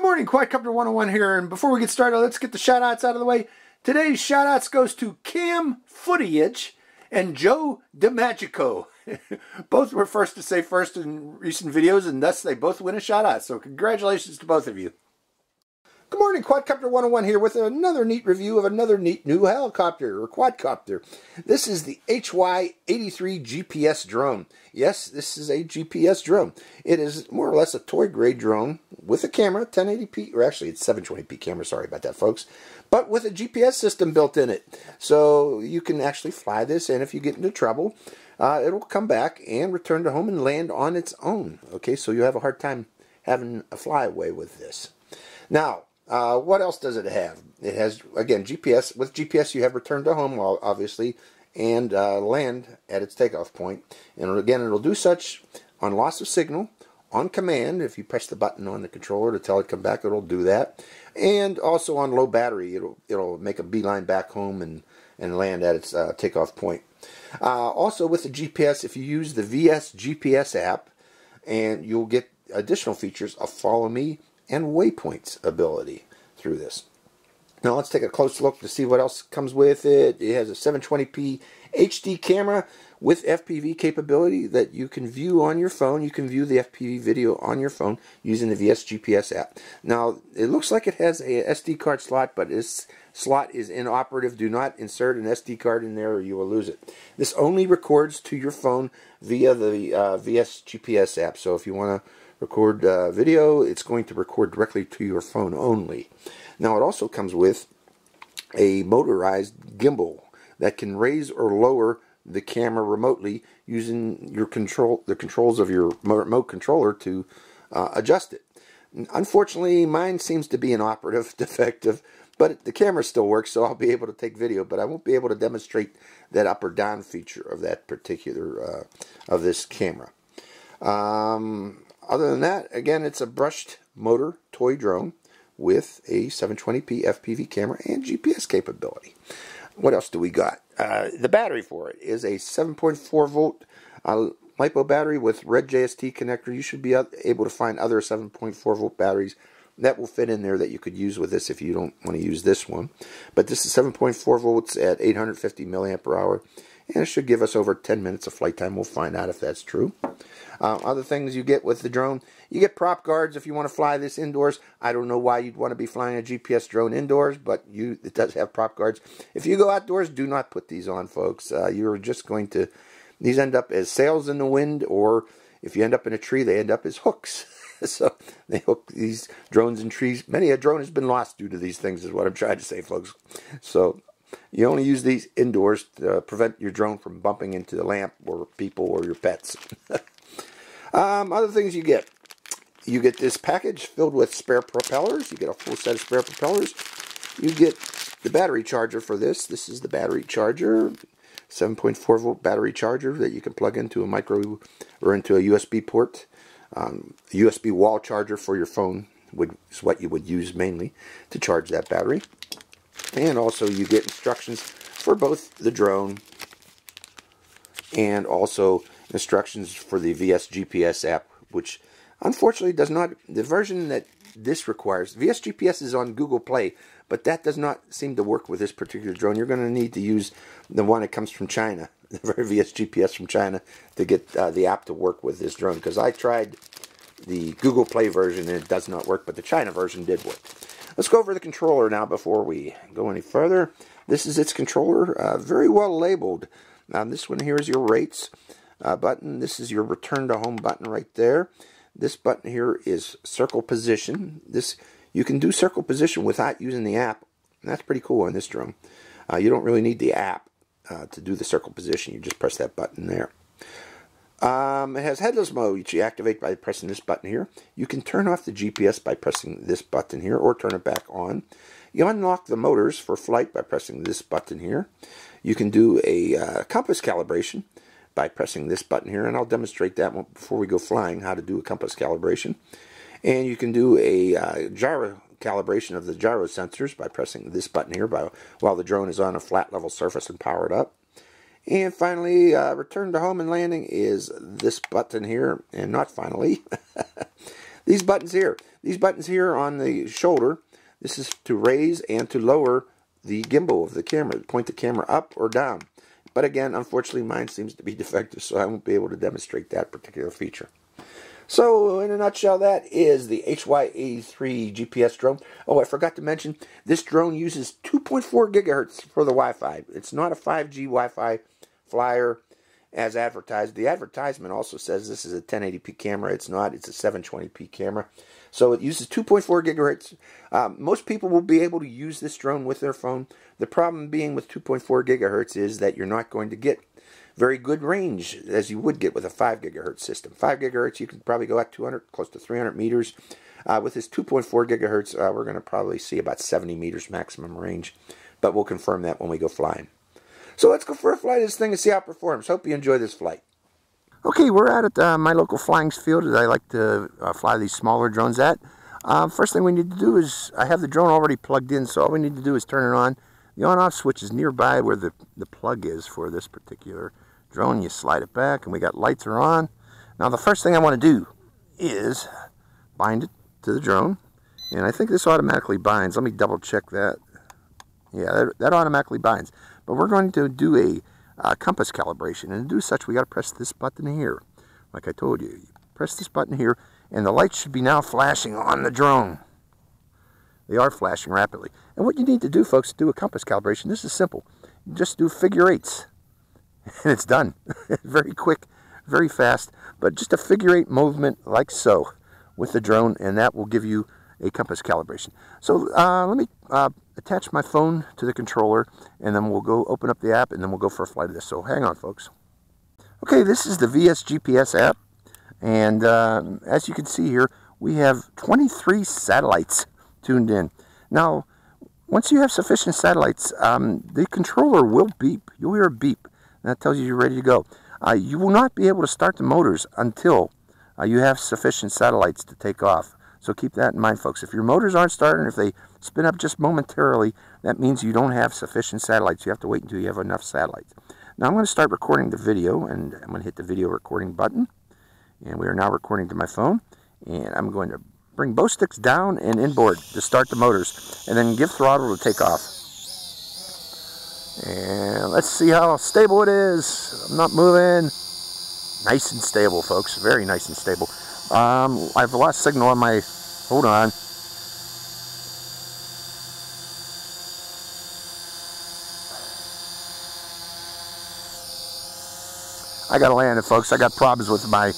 Good morning, Quadcopter 101 here, and before we get started, let's get the shout-outs out of the way. Today's shout-outs goes to Cam Footyage and Joe DiMagico. both were first to say first in recent videos, and thus they both win a shout-out, so congratulations to both of you. Good morning, Quadcopter 101 here with another neat review of another neat new helicopter or quadcopter. This is the HY-83 GPS drone. Yes, this is a GPS drone. It is more or less a toy grade drone with a camera, 1080p, or actually it's 720p camera, sorry about that folks, but with a GPS system built in it. So you can actually fly this and if you get into trouble, uh, it'll come back and return to home and land on its own. Okay, so you have a hard time having a flyaway with this. Now, uh, what else does it have? It has, again, GPS. With GPS, you have return to home, obviously, and uh, land at its takeoff point. And again, it'll do such on loss of signal, on command. If you press the button on the controller to tell it to come back, it'll do that. And also on low battery, it'll it'll make a beeline back home and and land at its uh, takeoff point. Uh, also, with the GPS, if you use the VS GPS app, and you'll get additional features of Follow Me and waypoints ability through this. Now let's take a close look to see what else comes with it. It has a 720p HD camera with FPV capability that you can view on your phone. You can view the FPV video on your phone using the VS GPS app. Now, it looks like it has a SD card slot, but this slot is inoperative. Do not insert an SD card in there or you will lose it. This only records to your phone via the uh, VS GPS app. So if you want to record uh, video, it's going to record directly to your phone only. Now it also comes with a motorized gimbal that can raise or lower the camera remotely using your control the controls of your remote controller to uh, adjust it. Unfortunately, mine seems to be inoperative, defective, but the camera still works, so I'll be able to take video, but I won't be able to demonstrate that up or down feature of that particular, uh, of this camera. Um, other than that, again, it's a brushed motor toy drone with a 720p FPV camera and GPS capability. What else do we got? Uh, the battery for it is a 7.4 volt uh, LiPo battery with red JST connector. You should be able to find other 7.4 volt batteries that will fit in there that you could use with this if you don't want to use this one. But this is 7.4 volts at 850 milliamp per hour and it should give us over 10 minutes of flight time. We'll find out if that's true. Uh, other things you get with the drone, you get prop guards if you want to fly this indoors. I don't know why you'd want to be flying a GPS drone indoors, but you it does have prop guards. If you go outdoors, do not put these on, folks. Uh, you're just going to, these end up as sails in the wind, or if you end up in a tree, they end up as hooks. so they hook these drones in trees. Many a drone has been lost due to these things, is what I'm trying to say, folks. So you only use these indoors to prevent your drone from bumping into the lamp or people or your pets. um, other things you get. You get this package filled with spare propellers. You get a full set of spare propellers. You get the battery charger for this. This is the battery charger. 7.4 volt battery charger that you can plug into a micro or into a USB port. Um, USB wall charger for your phone would, is what you would use mainly to charge that battery. And also you get instructions for both the drone and also instructions for the VS GPS app, which unfortunately does not, the version that this requires, VS GPS is on Google Play, but that does not seem to work with this particular drone. You're going to need to use the one that comes from China, the VS GPS from China, to get uh, the app to work with this drone, because I tried the Google Play version and it does not work, but the China version did work. Let's go over the controller now before we go any further. This is its controller, uh, very well labeled. Now this one here is your rates uh, button. This is your return to home button right there. This button here is circle position. This You can do circle position without using the app. That's pretty cool on this drone. Uh, you don't really need the app uh, to do the circle position. You just press that button there. Um, it has headless mode, which you activate by pressing this button here. You can turn off the GPS by pressing this button here or turn it back on. You unlock the motors for flight by pressing this button here. You can do a uh, compass calibration by pressing this button here, and I'll demonstrate that before we go flying, how to do a compass calibration. And you can do a uh, gyro calibration of the gyro sensors by pressing this button here by, while the drone is on a flat level surface and powered up. And finally, uh, return to home and landing is this button here, and not finally. These buttons here, these buttons here on the shoulder, this is to raise and to lower the gimbal of the camera, point the camera up or down. But again, unfortunately, mine seems to be defective, so I won't be able to demonstrate that particular feature. So, in a nutshell, that is the HY83 GPS drone. Oh, I forgot to mention, this drone uses 2.4 gigahertz for the Wi-Fi. It's not a 5G Wi-Fi flyer as advertised. The advertisement also says this is a 1080p camera. It's not. It's a 720p camera. So it uses 2.4 gigahertz. Um, most people will be able to use this drone with their phone. The problem being with 2.4 gigahertz is that you're not going to get very good range as you would get with a 5 gigahertz system. 5 gigahertz, you can probably go at 200, close to 300 meters. Uh, with this 2.4 gigahertz, uh, we're going to probably see about 70 meters maximum range, but we'll confirm that when we go flying. So let's go for a flight of this thing and see how it performs. Hope you enjoy this flight. Okay, we're out at uh, my local flying field that I like to uh, fly these smaller drones at. Uh, first thing we need to do is, I have the drone already plugged in, so all we need to do is turn it on. The on-off switch is nearby where the, the plug is for this particular drone. You slide it back, and we got lights are on. Now the first thing I want to do is bind it to the drone. And I think this automatically binds. Let me double check that. Yeah, that, that automatically binds. But we're going to do a uh, compass calibration. And to do such, we got to press this button here. Like I told you, you press this button here, and the lights should be now flashing on the drone. They are flashing rapidly. And what you need to do, folks, to do a compass calibration, this is simple. Just do figure eights, and it's done. very quick, very fast, but just a figure eight movement like so with the drone, and that will give you a compass calibration. So uh, let me uh, attach my phone to the controller and then we'll go open up the app and then we'll go for a flight of this. So hang on folks. Okay, this is the VS GPS app and uh, as you can see here we have 23 satellites tuned in. Now once you have sufficient satellites um, the controller will beep. You'll hear a beep And that tells you you're ready to go. Uh, you will not be able to start the motors until uh, you have sufficient satellites to take off. So keep that in mind, folks. If your motors aren't starting, if they spin up just momentarily, that means you don't have sufficient satellites. You have to wait until you have enough satellites. Now I'm going to start recording the video, and I'm going to hit the video recording button. And we are now recording to my phone. And I'm going to bring both sticks down and inboard to start the motors, and then give throttle to take off. And let's see how stable it is. I'm not moving. Nice and stable, folks. Very nice and stable. Um, I've lost signal on my, hold on. I gotta land it, folks. I got problems with my,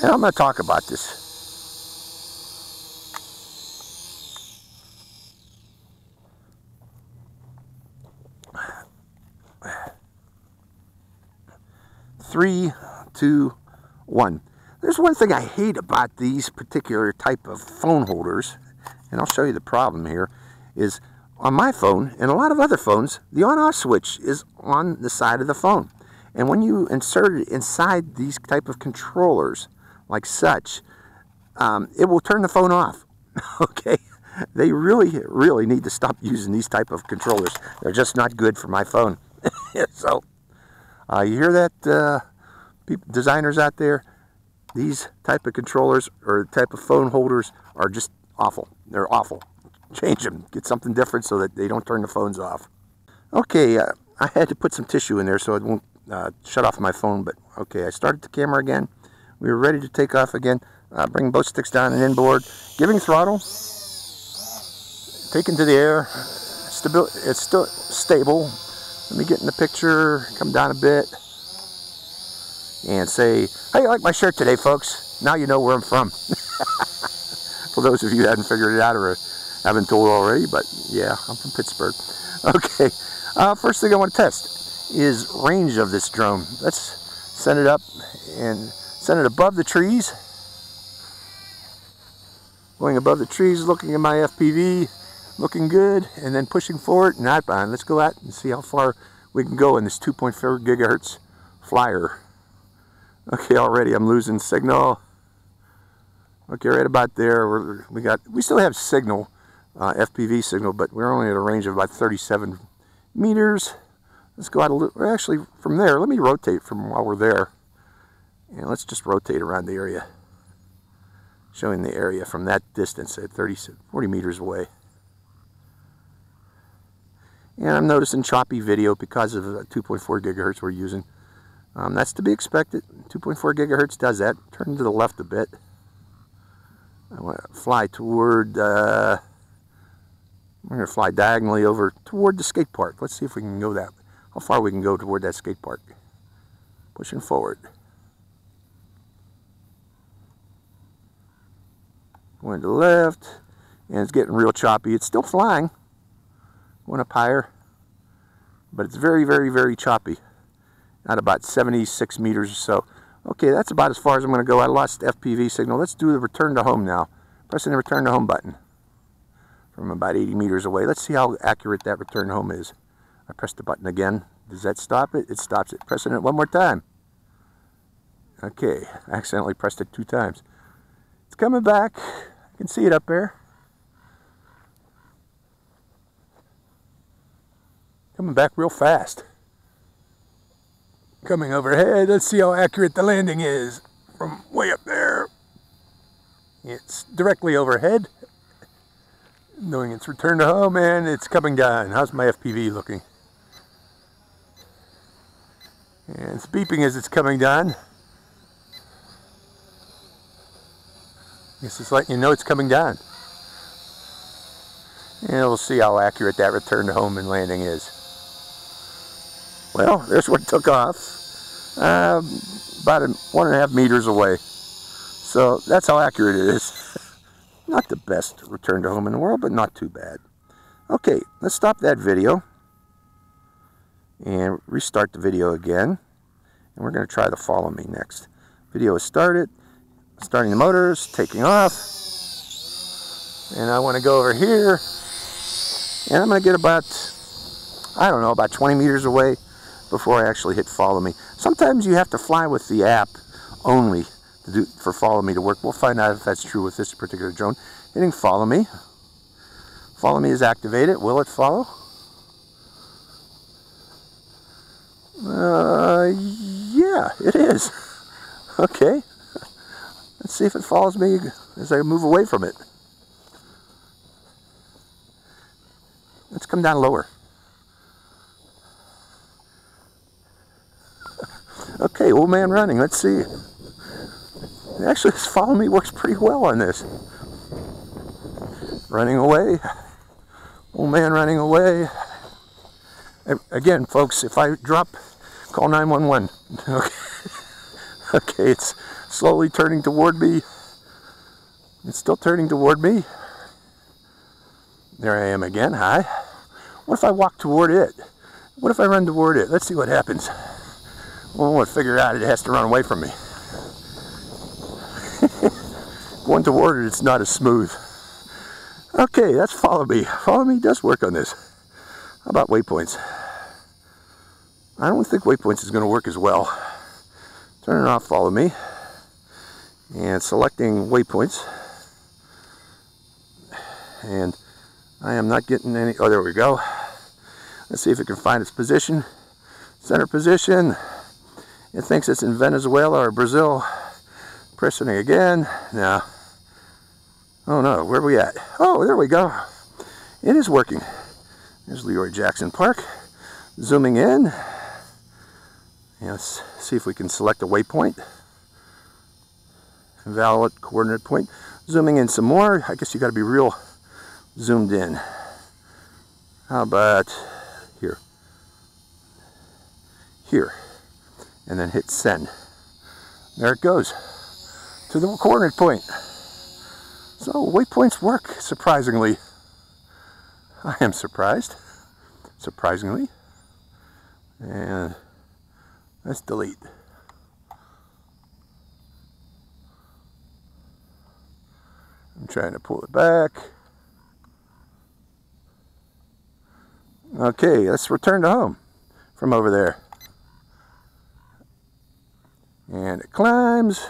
and I'm gonna talk about this. Three, two, one. There's one thing I hate about these particular type of phone holders, and I'll show you the problem here, is on my phone and a lot of other phones, the on-off switch is on the side of the phone. And when you insert it inside these type of controllers, like such, um, it will turn the phone off. okay? They really, really need to stop using these type of controllers. They're just not good for my phone. so, uh, you hear that, uh, designers out there? These type of controllers or type of phone holders are just awful. They're awful. Change them. Get something different so that they don't turn the phones off. Okay, uh, I had to put some tissue in there so it won't uh, shut off my phone, but okay, I started the camera again. We were ready to take off again. Uh, bring both sticks down and inboard. Giving throttle. Taken to the air. Stabil it's still stable. Let me get in the picture. Come down a bit and say, how you like my shirt today, folks? Now you know where I'm from. For those of you who haven't figured it out or haven't told already, but yeah, I'm from Pittsburgh. Okay, uh, first thing I want to test is range of this drone. Let's send it up and send it above the trees. Going above the trees, looking at my FPV, looking good, and then pushing forward not outbound. Let's go out and see how far we can go in this 2.4 gigahertz flyer. Okay, already I'm losing signal. Okay, right about there, we're, we got, we still have signal, uh, FPV signal, but we're only at a range of about 37 meters. Let's go out a little, actually from there, let me rotate from while we're there. And let's just rotate around the area. showing the area from that distance at 30, 40 meters away. And I'm noticing choppy video because of the 2.4 gigahertz we're using. Um, that's to be expected. 2.4 gigahertz does that. Turn to the left a bit. I want to fly toward, uh, I'm going to fly diagonally over toward the skate park. Let's see if we can go that, how far we can go toward that skate park. Pushing forward. Going to the left, and it's getting real choppy. It's still flying. Going up higher, but it's very, very, very choppy. At about 76 meters or so. Okay, that's about as far as I'm going to go. I lost FPV signal. Let's do the return to home now. Pressing the return to home button from about 80 meters away. Let's see how accurate that return home is. I press the button again. Does that stop it? It stops it. Pressing it one more time. Okay, I accidentally pressed it two times. It's coming back. I can see it up there. Coming back real fast. Coming overhead. Let's see how accurate the landing is from way up there. It's directly overhead. Knowing it's return to home and it's coming down. How's my FPV looking? And it's beeping as it's coming down. This is letting you know it's coming down. And we'll see how accurate that return to home and landing is. Well, there's what took off. Um, about a, one and a half meters away. So that's how accurate it is. not the best return to home in the world, but not too bad. Okay, let's stop that video and restart the video again. And we're going to try the follow me next. Video is started starting the motors, taking off. And I want to go over here. And I'm going to get about, I don't know, about 20 meters away before I actually hit follow me. Sometimes you have to fly with the app only to do, for follow me to work. We'll find out if that's true with this particular drone. Hitting follow me. Follow me is activated. Will it follow? Uh, yeah, it is. Okay. Let's see if it follows me as I move away from it. Let's come down lower. Okay, old man running. Let's see. Actually, this follow me works pretty well on this. Running away. Old man running away. Again, folks, if I drop, call 911. Okay, okay it's slowly turning toward me. It's still turning toward me. There I am again. Hi. What if I walk toward it? What if I run toward it? Let's see what happens. Well, to figure out it has to run away from me. Going toward it, it's not as smooth. Okay, that's follow me. Follow me does work on this. How about waypoints? I don't think waypoints is going to work as well. Turn it off, follow me and selecting waypoints and I am not getting any oh there we go let's see if it can find its position center position it thinks it's in Venezuela or Brazil. Pressing again. Now oh no. Where are we at? Oh there we go. It is working. There's Leroy Jackson Park. Zooming in. Let's see if we can select a waypoint. Valid coordinate point. Zooming in some more, I guess you got to be real zoomed in. How about here? Here. And then hit send. There it goes. To the coordinate point. So waypoints work, surprisingly. I am surprised. Surprisingly. And let's delete. I'm trying to pull it back. Okay, let's return to home from over there. And it climbs.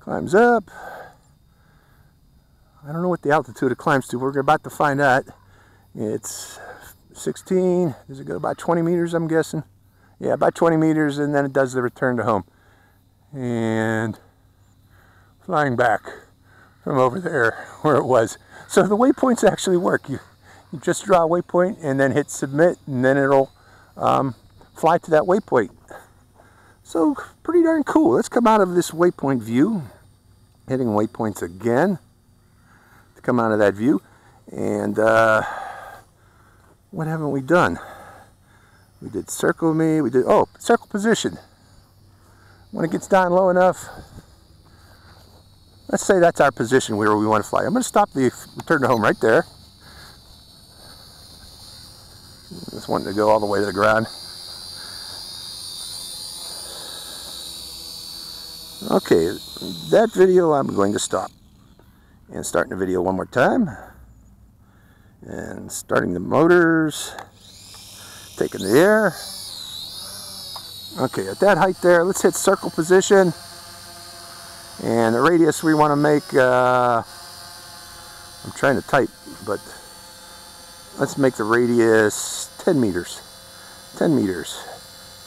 Climbs up. I don't know what the altitude it climbs to. We're about to find out. It's 16. Does it go about 20 meters, I'm guessing? Yeah, about 20 meters, and then it does the return to home. And flying back from over there where it was. So the waypoints actually work. You, you just draw a waypoint and then hit submit and then it'll um, fly to that waypoint. So pretty darn cool. Let's come out of this waypoint view. Hitting waypoints again to come out of that view. And uh, what haven't we done? We did circle me, we did, oh, circle position. When it gets down low enough, let's say that's our position where we want to fly. I'm going to stop the return to home right there. Just wanting to go all the way to the ground. Okay, that video I'm going to stop. And starting the video one more time. And starting the motors. Taking the air. Okay, at that height there, let's hit circle position. And the radius we want to make, uh, I'm trying to type, but let's make the radius 10 meters. 10 meters.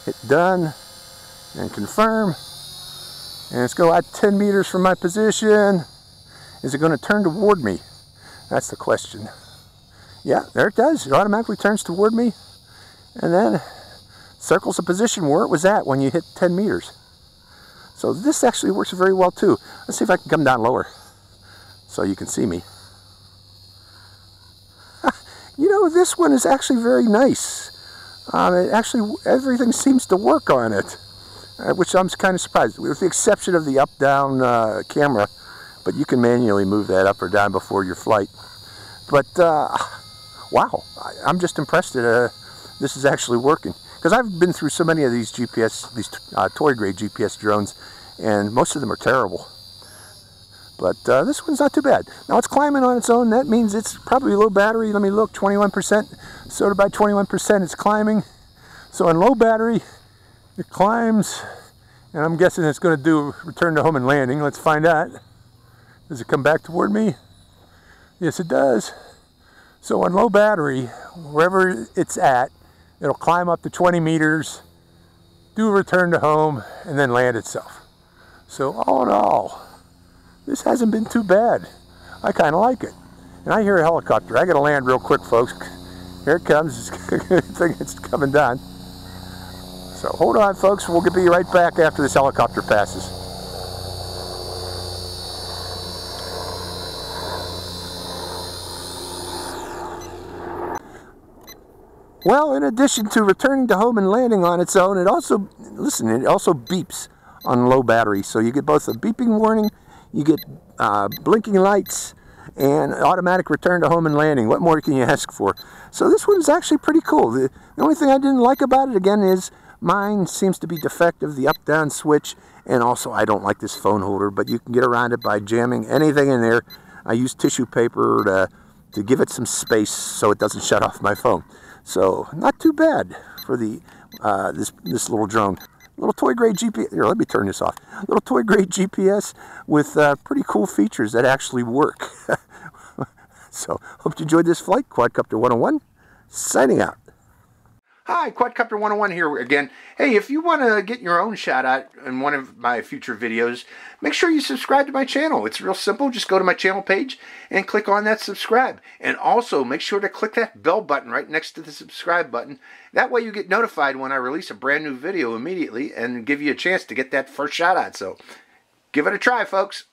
Hit done and confirm. And let's go at 10 meters from my position. Is it going to turn toward me? That's the question. Yeah, there it does. It automatically turns toward me. And then circles the position where it was at when you hit 10 meters. So this actually works very well too. Let's see if I can come down lower so you can see me. you know, this one is actually very nice. Um, it actually, everything seems to work on it, uh, which I'm kind of surprised, with the exception of the up-down uh, camera, but you can manually move that up or down before your flight. But, uh, wow, I, am just impressed that uh, this is actually working. Because I've been through so many of these GPS, these uh, toy grade GPS drones, and most of them are terrible. But uh, this one's not too bad. Now it's climbing on its own. That means it's probably low battery. Let me look, 21%. So by 21% it's climbing. So on low battery, it climbs. And I'm guessing it's going to do return to home and landing. Let's find out. Does it come back toward me? Yes, it does. So on low battery, wherever it's at, it'll climb up to 20 meters, do a return to home, and then land itself. So all in all, this hasn't been too bad. I kind of like it. And I hear a helicopter. I got to land real quick, folks. Here it comes. it's coming down. So hold on, folks. We'll be right back after this helicopter passes. Well, in addition to returning to home and landing on its own, it also, listen, it also beeps on low battery. So you get both a beeping warning, you get uh, blinking lights, and automatic return to home and landing. What more can you ask for? So this one's actually pretty cool. The, the only thing I didn't like about it, again, is mine seems to be defective, the up-down switch, and also I don't like this phone holder, but you can get around it by jamming anything in there. I use tissue paper to, to give it some space so it doesn't shut off my phone. So not too bad for the uh, this this little drone little toy grade GPS. Here, let me turn this off. Little toy grade GPS with uh, pretty cool features that actually work. so, hope you enjoyed this flight. Quadcopter 101, signing out. Hi, Quadcopter 101 here again. Hey, if you want to get your own shout out in one of my future videos, make sure you subscribe to my channel. It's real simple. Just go to my channel page and click on that subscribe. And also make sure to click that bell button right next to the subscribe button. That way you get notified when I release a brand new video immediately and give you a chance to get that first shout out. So give it a try, folks.